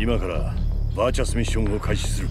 今からバーチャスミッションを開始する。